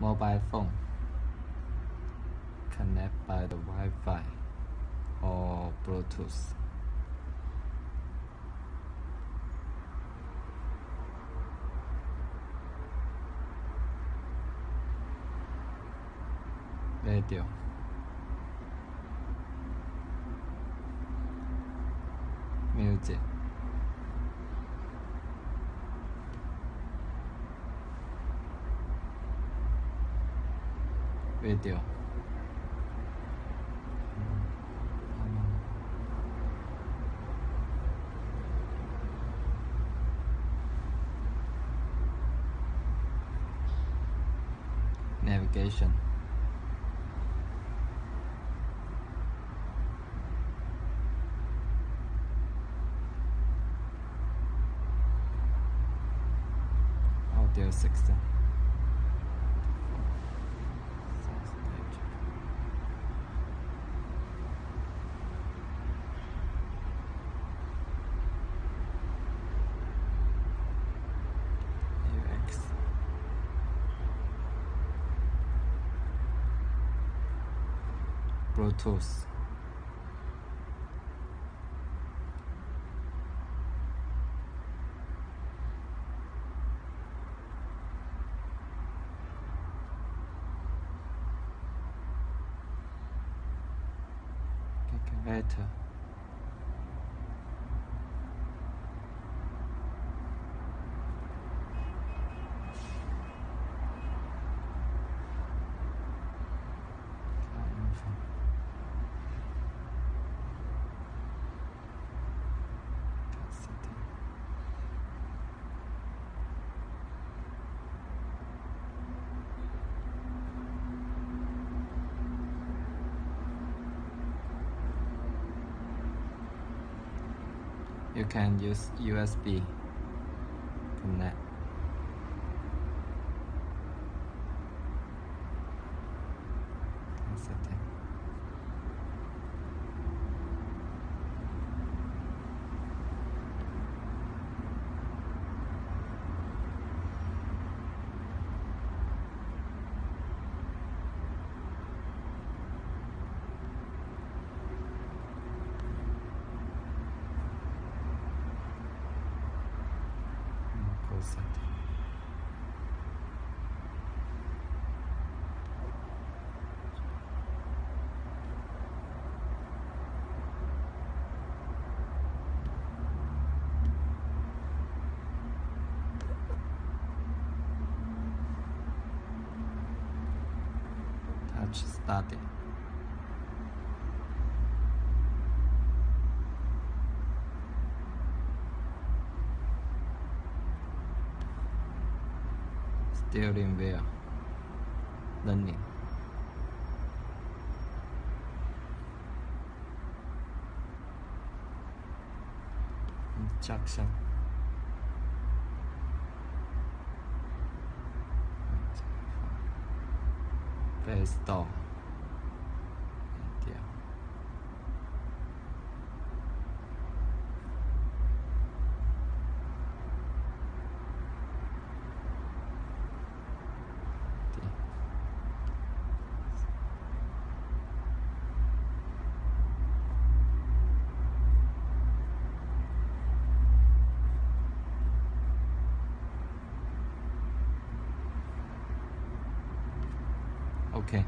mobile phone connect by the Wi-Fi or Bluetooth. Radio music right there. Navigation. Out there, 16. proteus better. You can use USB connect. Cassette. Touch There in where? Nothing. 작상 베스터 Okay.